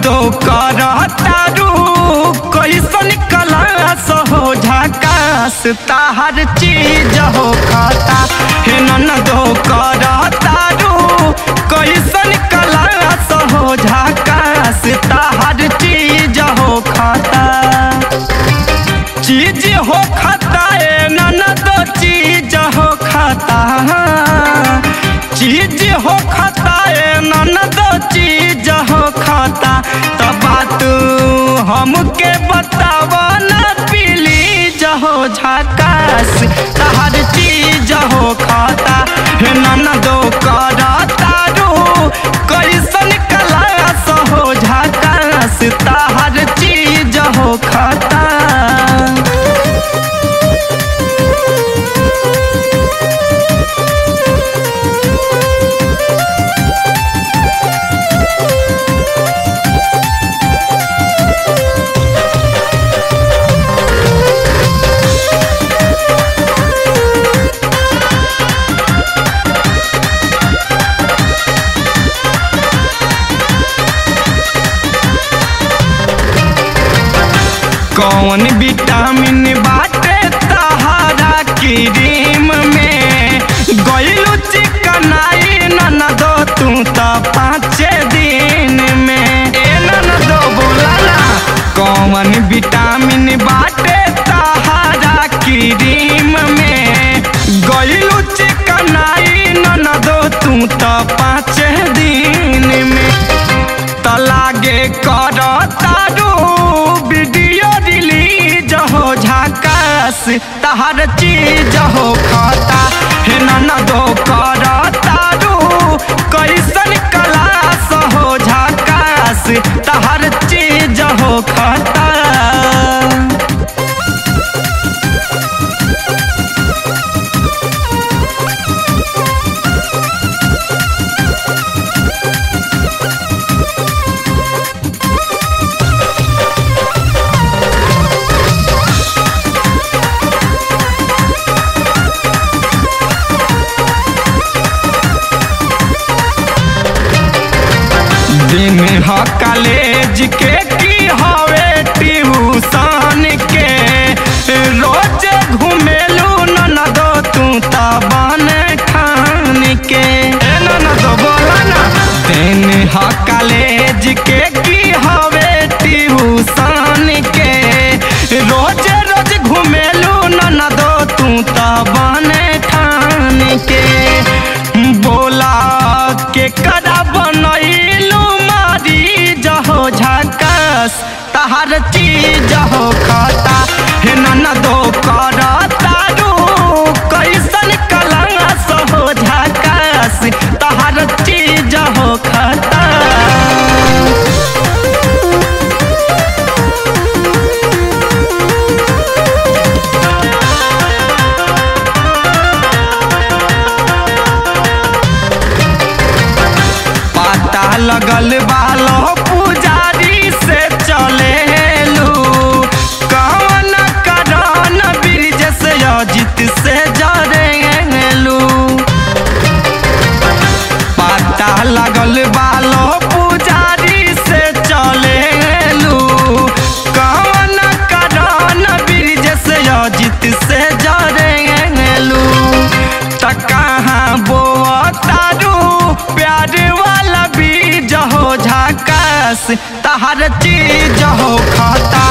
दो कैसन कलास हो झकास, ताहर चीज़ हो खाता। हे नन दो करता रू कैसन कलास हो झकास, ताहर चीज़ हो खाता। चीज़ हो खाता हमके बताब न पीली जहो झकास हर चीज़ हो खाता। हे कौन विटामिन बाटे तहारा क्रीम में। गइलू चिकनाई ननदो तू तो पाँच दिन में। तलागे कर तारू, वीडियो रिलीज़ हो झकास, तहर चीज़ हो खाता। हे ननदो कर दिन झकास तहर चीज़ हो खाता हे ननदो कर तारू कैसन कलास हो झकास तहर चीज़ हो लगल बालो लगल बालो पुजारी से चलेलू। से अजित से जरेलू। त बोआ तारू, प्यार वाला बीज हो झकास। तहर चीज़ हो खाता